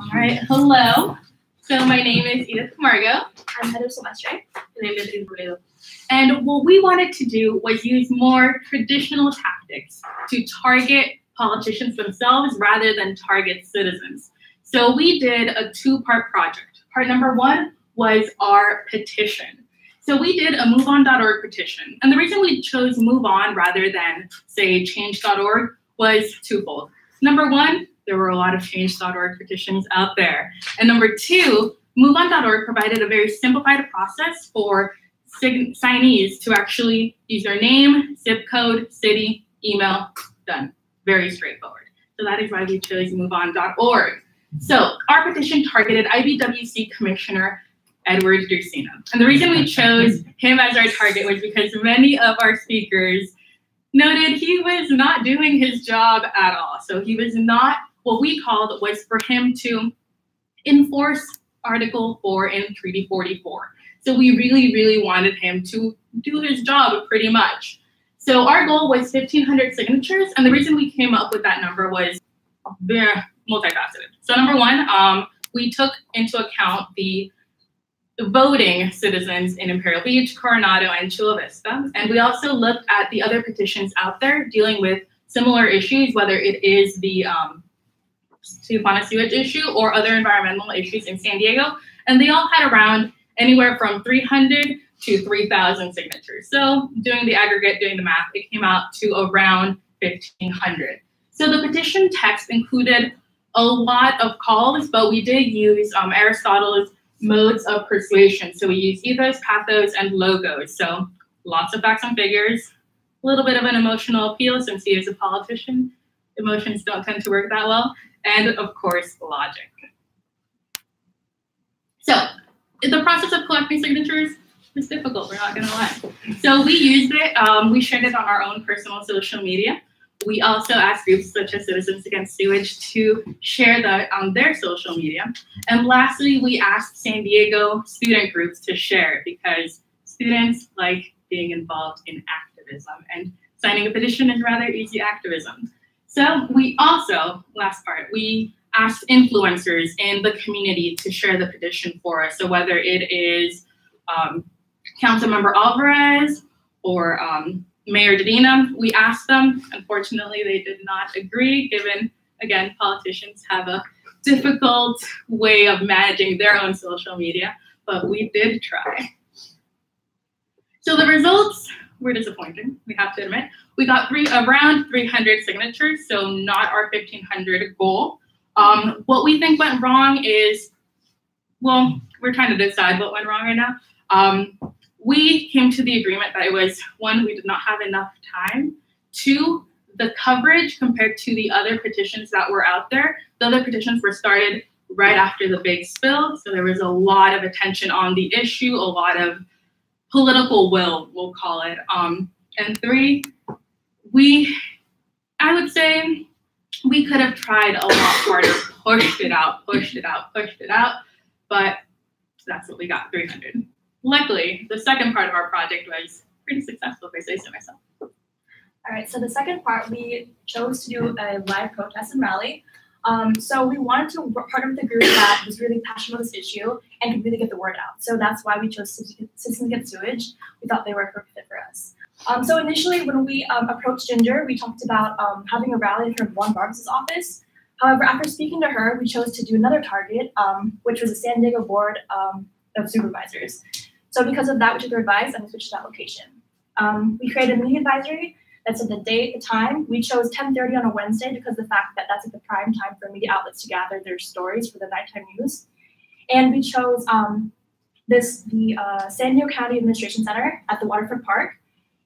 All right, hello. So my name is Edith Camargo. I'm Heather Silvestre. And I'm Beatriz Robledo. And what we wanted to do was use more traditional tactics to target politicians themselves rather than target citizens. So we did a two-part project. Part number one was our petition. So we did a MoveOn.org petition. And the reason we chose MoveOn rather than, say, Change.org was twofold. Number one, there were a lot of Change.org petitions out there. And number two, MoveOn.org provided a very simplified process for signees to actually use their name, zip code, city, email, done. Very straightforward. So that is why we chose MoveOn.org. So our petition targeted IBWC Commissioner Edward Drusina. And the reason we chose him as our target was because many of our speakers noted he was not doing his job at all. So he was not what we called was for him to enforce Article 4 in Treaty 44. So we really, really wanted him to do his job pretty much. So our goal was 1,500 signatures, and the reason we came up with that number was very multifaceted. So number one, um, we took into account the voting citizens in Imperial Beach, Coronado, and Chula Vista. And we also looked at the other petitions out there dealing with similar issues, whether it is the um, Tijuana sewage issue or other environmental issues in San Diego. And they all had around anywhere from 300 to 3,000 signatures. So doing the aggregate, doing the math, it came out to around 1,500. So the petition text included a lot of calls, but we did use um, Aristotle's modes of persuasion. So we use ethos, pathos, and logos. So lots of facts and figures, a little bit of an emotional appeal since he is a politician. Emotions don't tend to work that well. And of course, logic. So the process of collecting signatures is difficult, we're not gonna lie. So we used it, um, we shared it on our own personal social media. We also asked groups such as Citizens Against Sewage to share that on their social media. And lastly, we asked San Diego student groups to share because students like being involved in activism and signing a petition is rather easy activism. So we also, last part, we asked influencers in the community to share the petition for us. So whether it is um, Councilmember Alvarez or um, Mayor Dedina, we asked them. Unfortunately, they did not agree, given, again, politicians have a difficult way of managing their own social media, but we did try. So the results were disappointing, we have to admit. We got three, around 300 signatures, so not our 1,500 goal. Um, what we think went wrong is, well, we're trying to decide what went wrong right now. Um, we came to the agreement that it was one, we did not have enough time. Two, the coverage compared to the other petitions that were out there, the other petitions were started right after the big spill. So there was a lot of attention on the issue, a lot of political will, we'll call it. Um, and three, we, I would say, we could have tried a lot harder, pushed it out, pushed it out, pushed it out, but that's what we got, 300 luckily, the second part of our project was pretty successful, if I say so myself. All right, so the second part, we chose to do a live protest and rally. Um, so we wanted to partner with a group that was really passionate about this issue and could really get the word out. So that's why we chose Citizens Against Sewage. We thought they were perfect for us. Um, so initially, when we um, approached Ginger, we talked about um, having a rally in of Juan Vargas' office. However, after speaking to her, we chose to do another target, um, which was the San Diego Board um, of Supervisors. So because of that, we took their advice and we switched to that location. Um, we created a media advisory that said the date, the time. We chose 10:30 on a Wednesday because the fact that that's at the prime time for media outlets to gather their stories for the nighttime news. And we chose this the uh, San Diego County Administration Center at the Waterfront Park.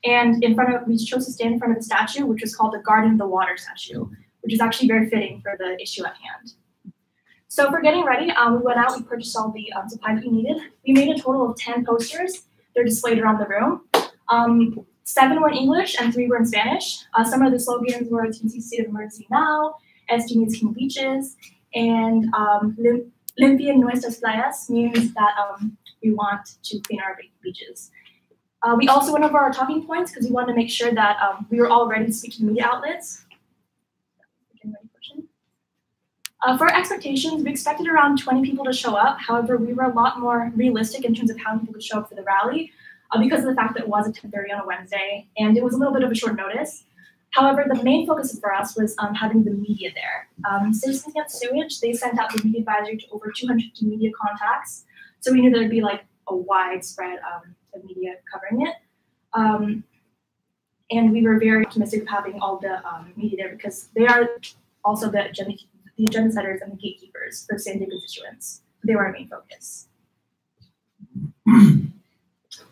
And in front of we chose to stand in front of the statue, which was called the Guardian of the Water statue, which is actually very fitting for the issue at hand. So for getting ready, um, we went out, we purchased all the um, supplies we needed. We made a total of 10 posters. They're displayed around the room. Um, seven were in English and three were in Spanish. Uh, some of the slogans were TNC State of Emergency Now, SG needs clean beaches, and um, Limpia Nuestras Playas means that um, we want to clean our beaches. Uh, we also went over our talking points because we wanted to make sure that um, we were all ready to speak to media outlets. Uh, for expectations, we expected around 20 people to show up. However, we were a lot more realistic in terms of how people could show up for the rally uh, because of the fact that it was at 10.30 on a Wednesday and it was a little bit of a short notice. However, the main focus for us was um, having the media there. Um, Citizens Against Sewage, they sent out the media advisory to over 250 media contacts. So we knew there'd be like a widespread um, of media covering it. Um, and we were very optimistic of having all the um, media there because they are also the agenda, the agenda setters and the gatekeepers for San Diego constituents. They were our main focus.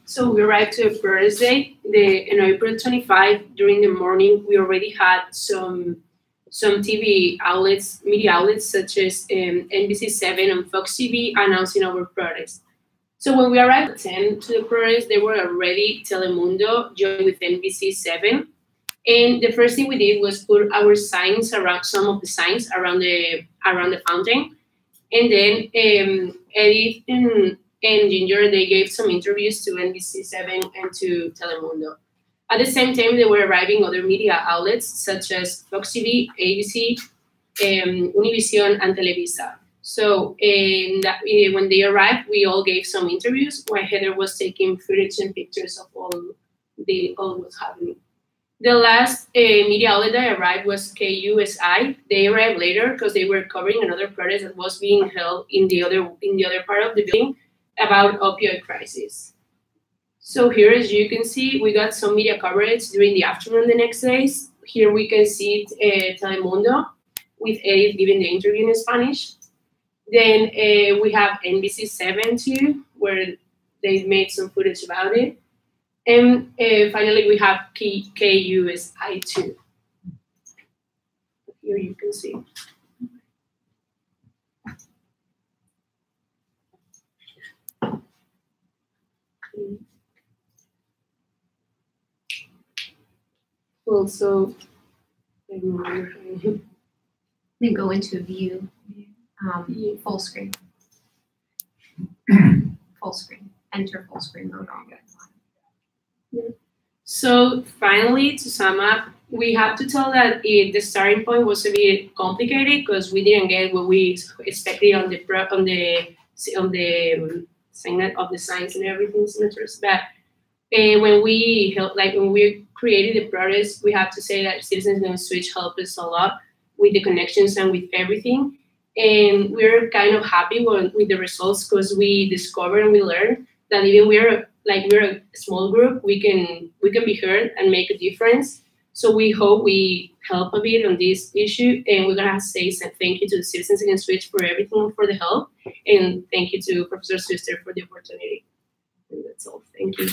So we arrived to Thursday, the in April 25 during the morning. We already had some some TV outlets, media outlets such as um, NBC7 and Fox TV announcing our protest. So when we arrived at 10 to the protest, they were already Telemundo joined with NBC7. And the first thing we did was put our signs around some of the signs around the around the fountain. And then um, Edith and and Ginger, they gave some interviews to NBC7 and to Telemundo. At the same time, they were arriving other media outlets such as Fox TV, ABC, um, Univision, and Televisa. So that, uh, when they arrived, we all gave some interviews while Heather was taking footage and pictures of all the all what's happening. The last uh, media outlet that arrived was KUSI. They arrived later because they were covering another protest that was being held in the other in the other part of the building about opioid crisis. So here, as you can see, we got some media coverage during the afternoon the next days. Here we can see uh, Telemundo with Edith giving the interview in Spanish. Then uh, we have NBC7 too, where they made some footage about it. And uh, finally, we have KUSI too. Here you can see. Well, so Also, then go into view, um, full screen. full screen. Enter full screen mode on. So finally, to sum up, we have to tell that it, the starting point was a bit complicated because we didn't get what we expected on the on the on the um, sign of the signs and everything signatures. But uh, when we help, like when we created the protest, we have to say that Citizens Against Sewage helped us a lot with the connections and with everything. And we're kind of happy with, with the results because we discovered and we learned that even we're like we're a small group, we can we can be heard and make a difference. So we hope we help a bit on this issue, and we're gonna say thank you to the Citizens Against Sewage for everything, for the help, and thank you to Professor Sweetser for the opportunity. And that's all. Thank you.